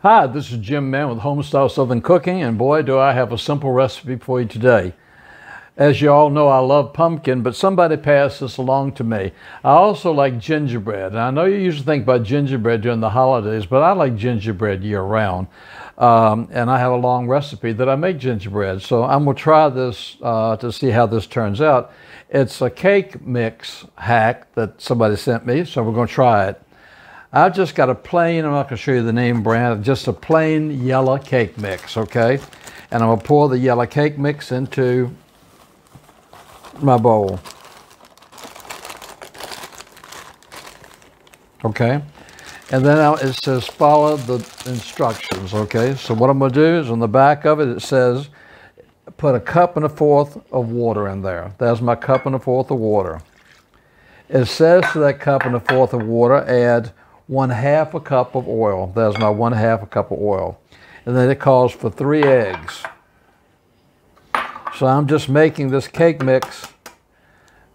Hi, this is Jim Mann with Homestyle Southern Cooking, and boy, do I have a simple recipe for you today. As you all know, I love pumpkin, but somebody passed this along to me. I also like gingerbread. And I know you usually think about gingerbread during the holidays, but I like gingerbread year round. Um, and I have a long recipe that I make gingerbread. So I'm going to try this uh, to see how this turns out. It's a cake mix hack that somebody sent me, so we're going to try it. I've just got a plain, I'm not going to show you the name brand, just a plain yellow cake mix, okay? And I'm going to pour the yellow cake mix into my bowl. Okay? And then it says follow the instructions, okay? So what I'm going to do is on the back of it, it says put a cup and a fourth of water in there. That's my cup and a fourth of water. It says to that cup and a fourth of water, add one half a cup of oil. That's my one half a cup of oil. And then it calls for three eggs. So I'm just making this cake mix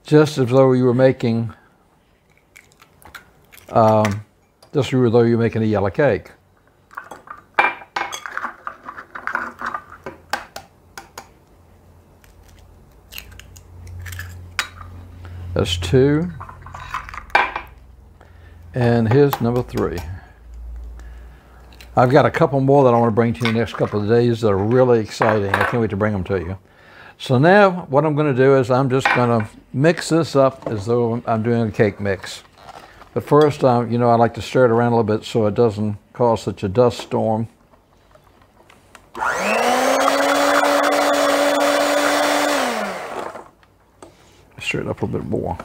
just as though you were making, um, just as though you were making a yellow cake. That's two. And here's number three. I've got a couple more that I want to bring to you next couple of days that are really exciting. I can't wait to bring them to you. So now what I'm going to do is I'm just going to mix this up as though I'm doing a cake mix. But first, uh, you know, I like to stir it around a little bit so it doesn't cause such a dust storm. Stir it up a little bit more.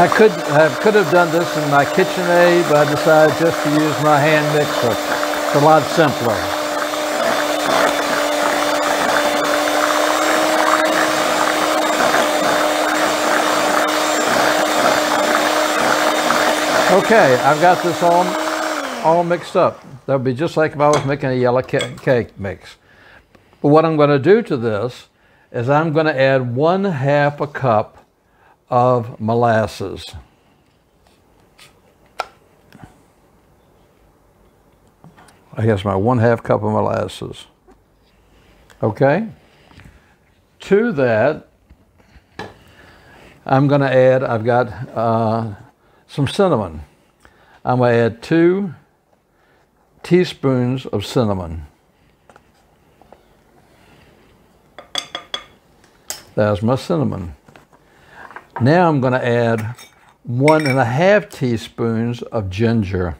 I could have could have done this in my KitchenAid, but I decided just to use my hand mixer. It's a lot simpler. Okay, I've got this all all mixed up. That would be just like if I was making a yellow cake mix. But what I'm going to do to this is I'm going to add one half a cup of molasses. I guess my one half cup of molasses. Okay? To that, I'm going to add, I've got uh, some cinnamon. I'm going to add two teaspoons of cinnamon. That's my cinnamon. Now I'm going to add one and a half teaspoons of ginger.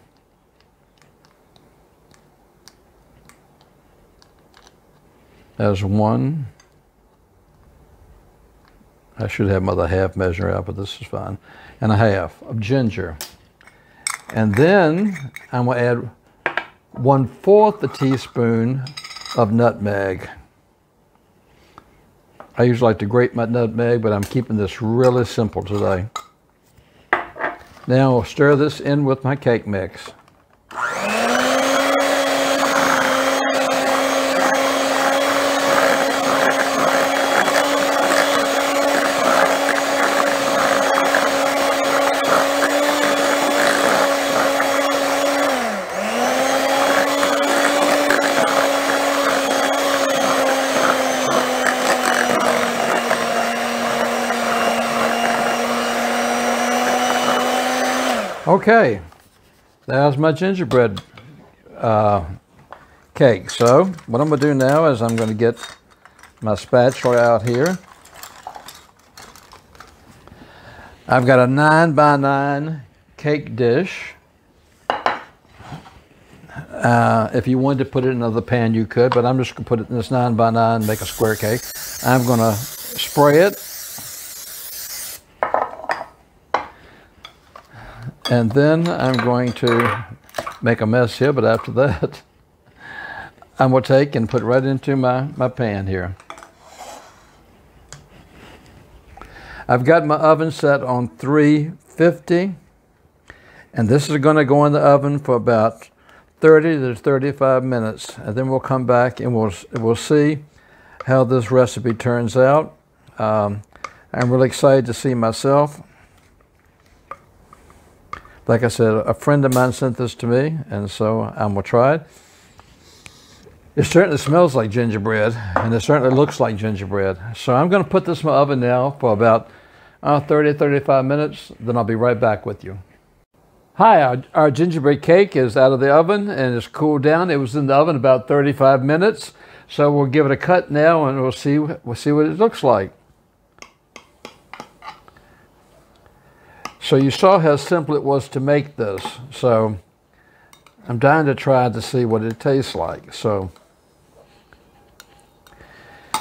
As one. I should have my other half measure out, but this is fine. And a half of ginger. And then I'm going to add one fourth a teaspoon of nutmeg. I usually like to grate my nutmeg, but I'm keeping this really simple today. Now I'll stir this in with my cake mix. Okay, there's my gingerbread uh, cake. So what I'm going to do now is I'm going to get my spatula out here. I've got a 9 by 9 cake dish. Uh, if you wanted to put it in another pan, you could, but I'm just going to put it in this 9 by 9 and make a square cake. I'm going to spray it And then I'm going to make a mess here, but after that, I'm going to take and put right into my, my pan here. I've got my oven set on 350 and this is going to go in the oven for about 30 to 35 minutes and then we'll come back and we'll, we'll see how this recipe turns out. Um, I'm really excited to see myself. Like I said, a friend of mine sent this to me and so I'm going to try it. It certainly smells like gingerbread and it certainly looks like gingerbread. So I'm going to put this in my oven now for about uh, 30, 35 minutes. Then I'll be right back with you. Hi, our, our, gingerbread cake is out of the oven and it's cooled down. It was in the oven about 35 minutes. So we'll give it a cut now and we'll see, we'll see what it looks like. So you saw how simple it was to make this. So I'm dying to try to see what it tastes like. So,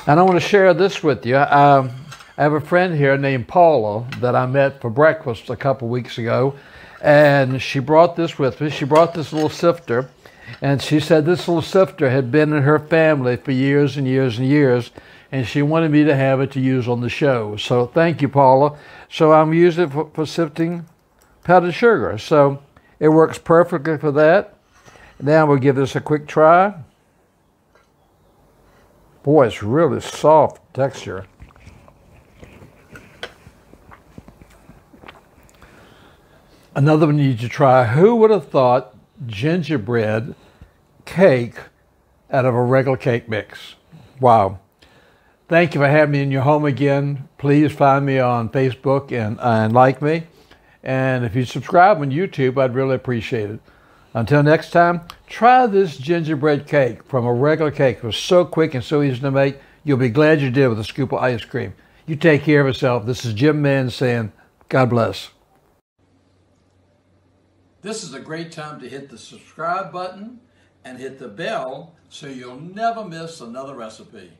and I want to share this with you. I, I have a friend here named Paula that I met for breakfast a couple weeks ago, and she brought this with me. She brought this little sifter, and she said this little sifter had been in her family for years and years and years, and she wanted me to have it to use on the show. So thank you, Paula. So I'm using it for, for sifting powdered sugar. So it works perfectly for that. Now we'll give this a quick try. Boy, it's really soft texture. Another one you need to try. Who would have thought gingerbread cake out of a regular cake mix? Wow. Thank you for having me in your home again. Please find me on Facebook and, and like me. And if you subscribe on YouTube, I'd really appreciate it. Until next time, try this gingerbread cake from a regular cake. It was so quick and so easy to make. You'll be glad you did with a scoop of ice cream. You take care of yourself. This is Jim Mann saying, God bless. This is a great time to hit the subscribe button and hit the bell so you'll never miss another recipe.